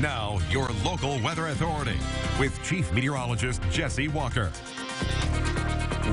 Now, your local weather authority with Chief Meteorologist Jesse Walker.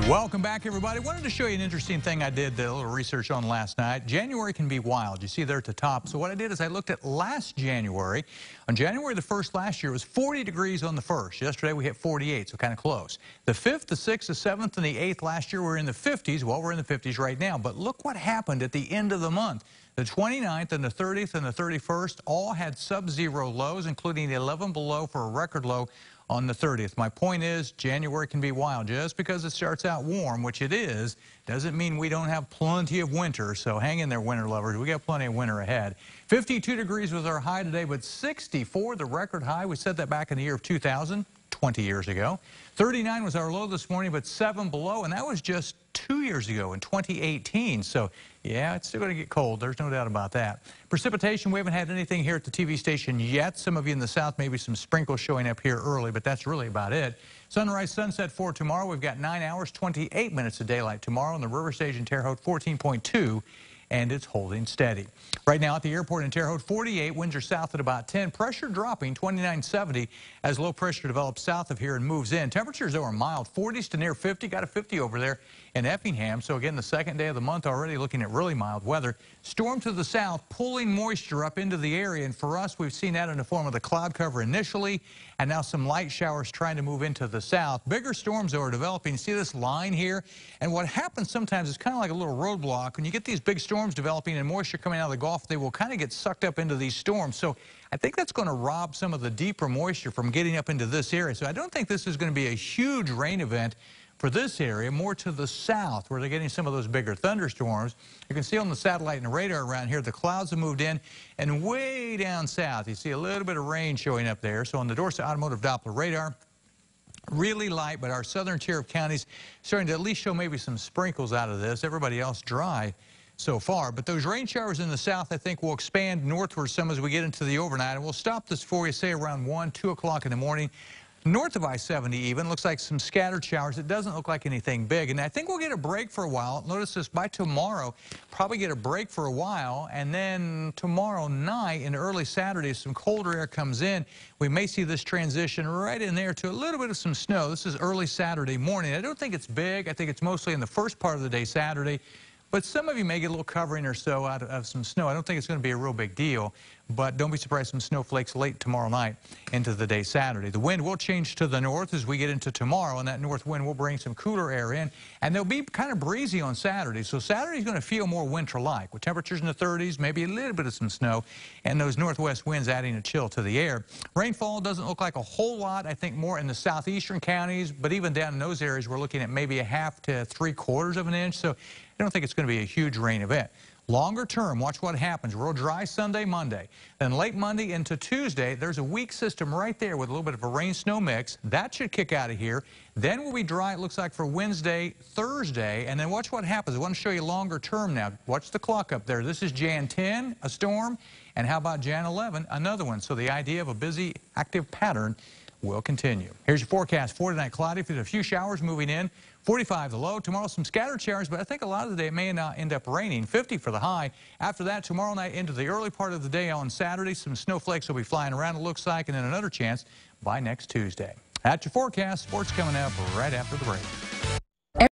Welcome back, everybody. Wanted to show you an interesting thing I did a little research on last night. January can be wild. You see there at the top. So what I did is I looked at last January. On January the 1st last year, it was 40 degrees on the 1st. Yesterday we hit 48, so kind of close. The 5th, the 6th, the 7th, and the 8th last year were in the 50s. Well, we're in the 50s right now. But look what happened at the end of the month. The 29th and the 30th and the 31st all had sub-zero lows, including the 11 below for a record low on the 30th. My point is January can be wild. Just because it starts out warm, which it is, doesn't mean we don't have plenty of winter. So hang in there, winter lovers. We got plenty of winter ahead. 52 degrees was our high today, but 64 the record high. We said that back in the year of 2000. 20 years ago. 39 was our low this morning, but 7 below, and that was just two years ago in 2018. So, yeah, it's still going to get cold. There's no doubt about that. Precipitation, we haven't had anything here at the TV station yet. Some of you in the south, maybe some sprinkles showing up here early, but that's really about it. Sunrise, sunset for tomorrow. We've got 9 hours, 28 minutes of daylight tomorrow on the River Stage in Terre Haute 14.2 and it's holding steady. Right now at the airport in Terre Haute, 48, winds are south at about 10. Pressure dropping 2970 as low pressure develops south of here and moves in. Temperatures, are mild, 40s to near 50. Got a 50 over there in Effingham. So again, the second day of the month already looking at really mild weather. Storm to the south, pulling moisture up into the area. And for us, we've seen that in the form of the cloud cover initially, and now some light showers trying to move into the south. Bigger storms, are developing. See this line here? And what happens sometimes is kind of like a little roadblock. When you get these big storms developing and moisture coming out of the Gulf, they will kind of get sucked up into these storms. So I think that's going to rob some of the deeper moisture from getting up into this area. So I don't think this is going to be a huge rain event for this area, more to the south, where they're getting some of those bigger thunderstorms. You can see on the satellite and the radar around here, the clouds have moved in, and way down south, you see a little bit of rain showing up there. So on the Dorsey Automotive Doppler radar, really light, but our southern tier of counties starting to at least show maybe some sprinkles out of this. Everybody else dry so far. But those rain showers in the south, I think, will expand northward some as we get into the overnight. And we'll stop this for you, say, around 1, 2 o'clock in the morning. North of I-70 even, looks like some scattered showers. It doesn't look like anything big. And I think we'll get a break for a while. Notice this, by tomorrow, probably get a break for a while. And then tomorrow night and early Saturday, some colder air comes in. We may see this transition right in there to a little bit of some snow. This is early Saturday morning. I don't think it's big. I think it's mostly in the first part of the day Saturday. But some of you may get a little covering or so out of, of some snow. I don't think it's going to be a real big deal, but don't be surprised some snowflakes late tomorrow night into the day Saturday. The wind will change to the north as we get into tomorrow, and that north wind will bring some cooler air in, and they'll be kind of breezy on Saturday. So Saturday's going to feel more winter-like with temperatures in the 30s, maybe a little bit of some snow, and those northwest winds adding a chill to the air. Rainfall doesn't look like a whole lot, I think more in the southeastern counties, but even down in those areas, we're looking at maybe a half to three quarters of an inch. So I don't think it's going to be a huge rain event. Longer term, watch what happens. Real dry Sunday, Monday. Then late Monday into Tuesday, there's a weak system right there with a little bit of a rain-snow mix. That should kick out of here. Then we'll be dry, it looks like, for Wednesday, Thursday. And then watch what happens. I want to show you longer term now. Watch the clock up there. This is Jan 10, a storm. And how about Jan 11, another one. So the idea of a busy, active pattern will continue. Here's your forecast for tonight. Cloudy with a few showers moving in. 45 the low. Tomorrow some scattered showers, but I think a lot of the day may not end up raining. 50 for the high. After that, tomorrow night into the early part of the day on Saturday, some snowflakes will be flying around, it looks like, and then another chance by next Tuesday. At your forecast, sports coming up right after the break.